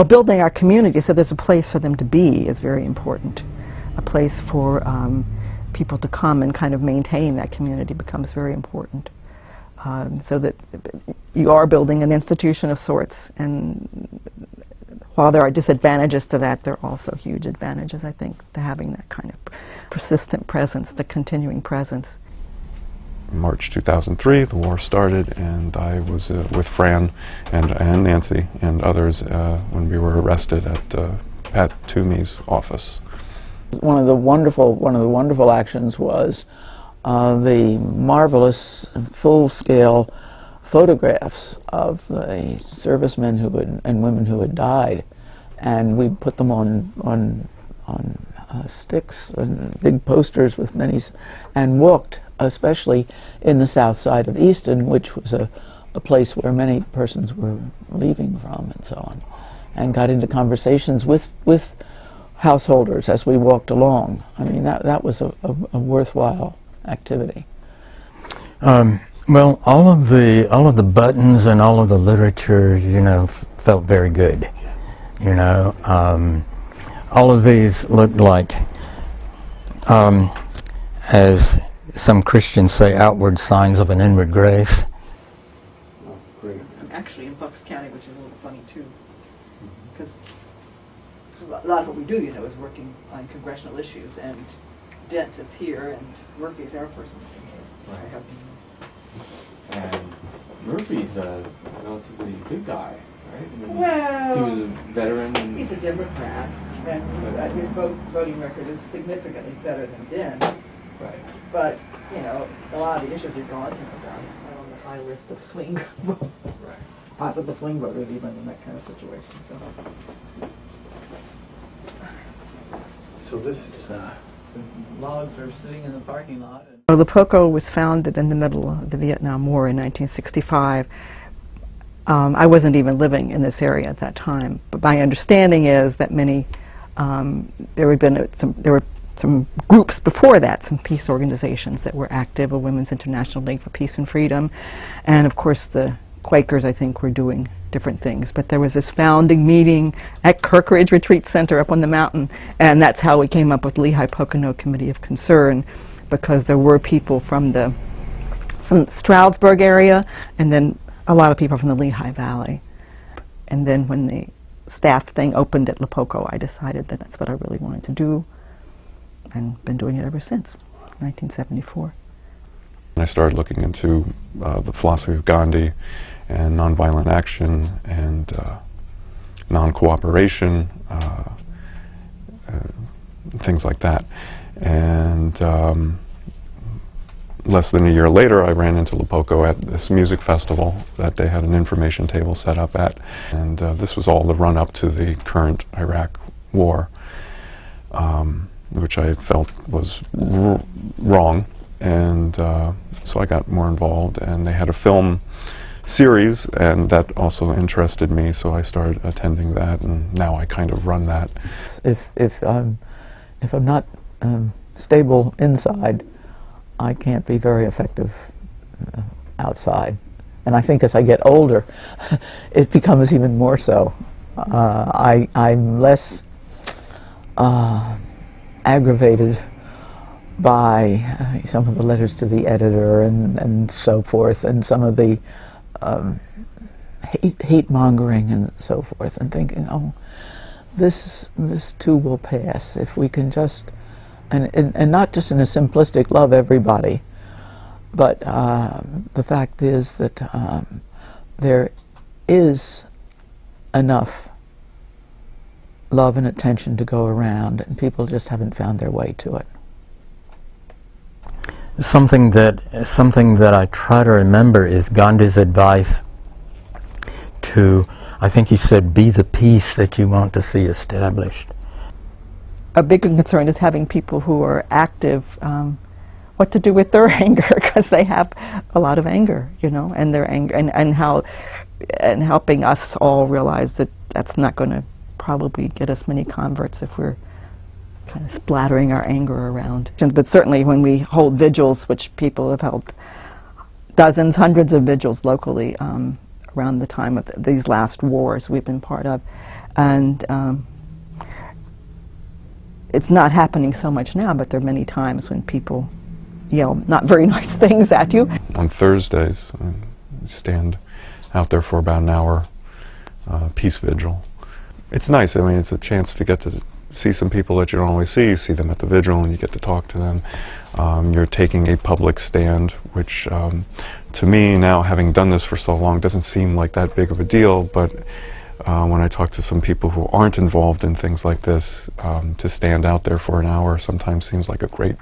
well, building our community so there's a place for them to be is very important. A place for um, people to come and kind of maintain that community becomes very important. Um, so that you are building an institution of sorts, and while there are disadvantages to that, there are also huge advantages, I think, to having that kind of persistent presence, the continuing presence. March 2003, the war started, and I was uh, with Fran and, and Nancy and others uh, when we were arrested at uh, Pat Toomey's office. One of the wonderful, one of the wonderful actions was uh, the marvelous full-scale photographs of the servicemen who had, and women who had died, and we put them on on on uh, sticks and big posters with many, and walked, especially in the south side of Easton, which was a, a place where many persons were leaving from, and so on, and got into conversations with with householders as we walked along. I mean, that that was a, a, a worthwhile activity. Um, well, all of the all of the buttons and all of the literature, you know, felt very good. You know, um, all of these looked like, um, as some Christians say, outward signs of an inward grace. Actually, in Bucks County, which is a little funny too, because a lot of what we do, you know, is working on congressional issues, and Dent is here, and Murphy's our person. So I have And Murphy's a relatively good guy, right? I mean, Well, he was a veteran. And He's a Democrat, and uh, his vote, voting record is significantly better than Dent's. Right. But, you know, a lot of the issues we've gone to him about, he's not on the high list of swing, Right. possible swing voters even in that kind of situation, so. So this is, uh, The logs are sitting in the parking lot. And Well, LEPOCO was founded in the middle of the Vietnam War in 1965. Um, I wasn't even living in this area at that time, but my understanding is that many um, there had been some there were some groups before that, some peace organizations that were active, a Women's International League for Peace and Freedom, and of course the Quakers. I think were doing different things, but there was this founding meeting at Kirkridge Retreat Center up on the mountain, and that's how we came up with Lehigh Pocono Committee of Concern, because there were people from the some Stroudsburg area, and then a lot of people from the Lehigh Valley. And then when the staff thing opened at LEPOCO, I decided that that's what I really wanted to do, and been doing it ever since, 1974. I started looking into uh, the philosophy of Gandhi and nonviolent action and uh, non-cooperation, uh, uh, things like that. And um, less than a year later, I ran into LEPOCO at this music festival that they had an information table set up at. And uh, this was all the run up to the current Iraq war, um, which I felt was wrong. And uh, so I got more involved, and they had a film series, and that also interested me, so I started attending that, and now I kind of run that. If if I'm if I'm not um, stable inside, I can't be very effective uh, outside. And I think as I get older, it becomes even more so. Uh, I I'm less uh, aggravated by uh, some of the letters to the editor and, and so forth, and some of the um, hate, hate mongering and so forth, and thinking, oh, this this too will pass if we can just, and and, and not just in a simplistic love everybody, but uh, the fact is that um, there is enough love and attention to go around, and people just haven't found their way to it. Something that something that I try to remember is Gandhi's advice to, I think he said, be the peace that you want to see established. A bigger concern is having people who are active, um, what to do with their anger, because they have a lot of anger, you know, and their anger, and, and how, and helping us all realize that that's not going to probably get us many converts if we're kind of splattering our anger around. But certainly when we hold vigils, which people have held dozens, hundreds of vigils locally um, around the time of th these last wars we've been part of, And um, it's not happening so much now, but there are many times when people yell not very nice things at you. On Thursdays, we stand out there for about an hour, uh, peace vigil. It's nice. I mean, it's a chance to get to see some people that you don't always see. You see them at the vigil, and you get to talk to them. Um, you're taking a public stand, which um, to me now, having done this for so long, doesn't seem like that big of a deal. But uh, when I talk to some people who aren't involved in things like this, um, to stand out there for an hour sometimes seems like a great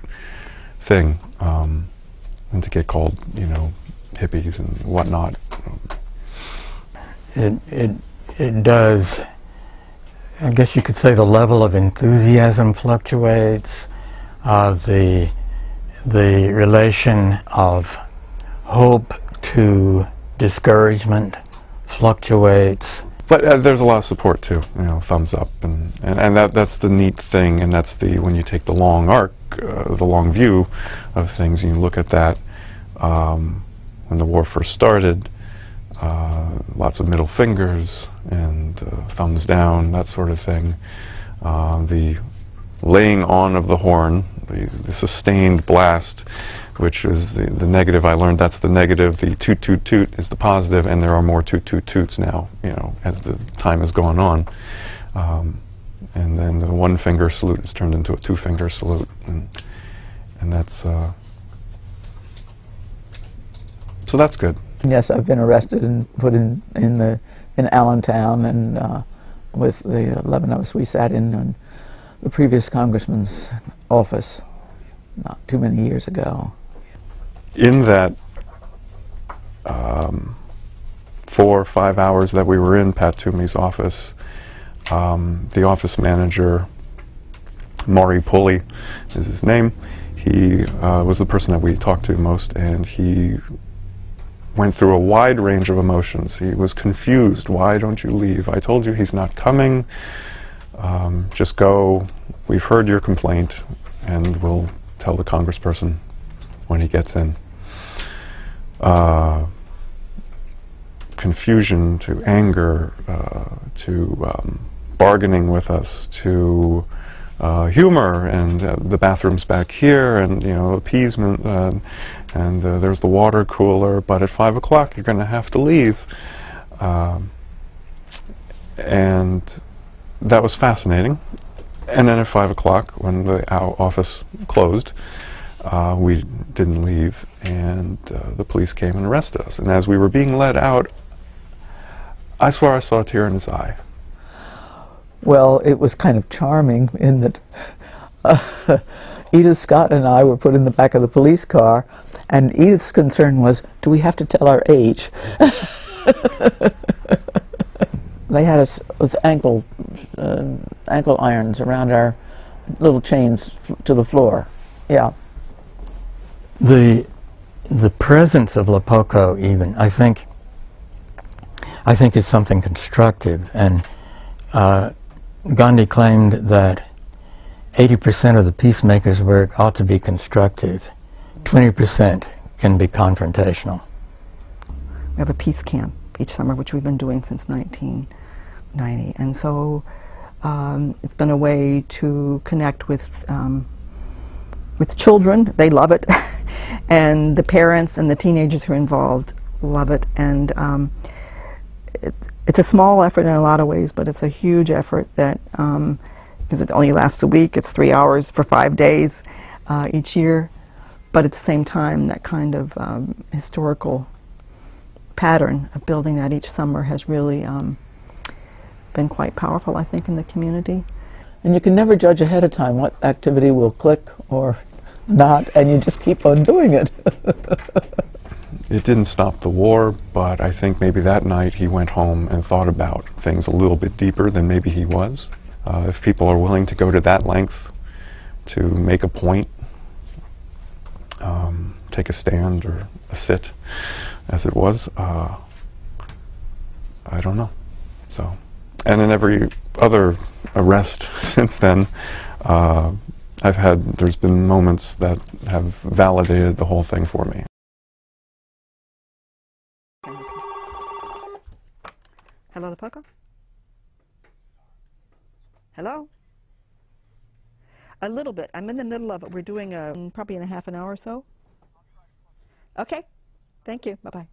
thing. Um, and to get called, you know, hippies and whatnot. It, it, it does. I guess you could say the level of enthusiasm fluctuates. Uh, the the relation of hope to discouragement fluctuates. But uh, there's a lot of support too, you know, thumbs up, and, and, and that, that's the neat thing, and that's the, when you take the long arc, uh, the long view of things, and you look at that, um, when the war first started, uh, lots of middle fingers and uh, thumbs down, that sort of thing. Uh, the laying on of the horn, the, the sustained blast, which is the, the negative. I learned that's the negative. The toot toot toot is the positive, and there are more toot toot toots now. You know, as the time has gone on, um, and then the one finger salute is turned into a two finger salute, and and that's uh, so that's good. Yes, I've been arrested and put in in the in Allentown, and uh, with the eleven of us, we sat in on the previous congressman's office not too many years ago. in that um, four or five hours that we were in Pat Toomey's office, um, the office manager, Maury Pulley is his name, he uh, was the person that we talked to most, and he went through a wide range of emotions. He was confused. Why don't you leave? I told you he's not coming. Um, just go. We've heard your complaint, and we'll tell the congressperson when he gets in. Uh, confusion to anger uh, to um, bargaining with us to uh, humor and uh, the bathrooms back here and you know appeasement uh, and uh, there's the water cooler but at five o'clock you're going to have to leave um, and that was fascinating and then at five o'clock when the our office closed uh, we didn't leave, and uh, the police came and arrested us. And as we were being led out, I swear I saw a tear in his eye. Well, it was kind of charming in that uh, Edith Scott and I were put in the back of the police car, and Edith's concern was, do we have to tell our age? they had us with ankle uh, ankle irons around our little chains to the floor. Yeah. the the presence of LEPOCO even I think I think is something constructive and uh, Gandhi claimed that 80% of the peacemakers work ought to be constructive 20% can be confrontational We have a peace camp each summer, which we've been doing since 1990. And so um, it's been a way to connect with, um, with children. They love it. and the parents and the teenagers who are involved love it. And um, it, it's a small effort in a lot of ways, but it's a huge effort that, because it only lasts a week, it's three hours for five days uh, each year. But at the same time, that kind of um, historical pattern of building that each summer has really um, been quite powerful, I think, in the community. And you can never judge ahead of time what activity will click or not, and you just keep on doing it. It didn't stop the war, but I think maybe that night he went home and thought about things a little bit deeper than maybe he was. Uh, if people are willing to go to that length to make a point, um, take a stand or a sit, as it was, uh, I don't know. So, and in every other arrest since then, uh, I've had there's been moments that have validated the whole thing for me. Hello, LEPOCO. Hello? A little bit. I'm in the middle of it. We're doing a, mm, probably in a half an hour or so. Okay. Thank you. Bye bye.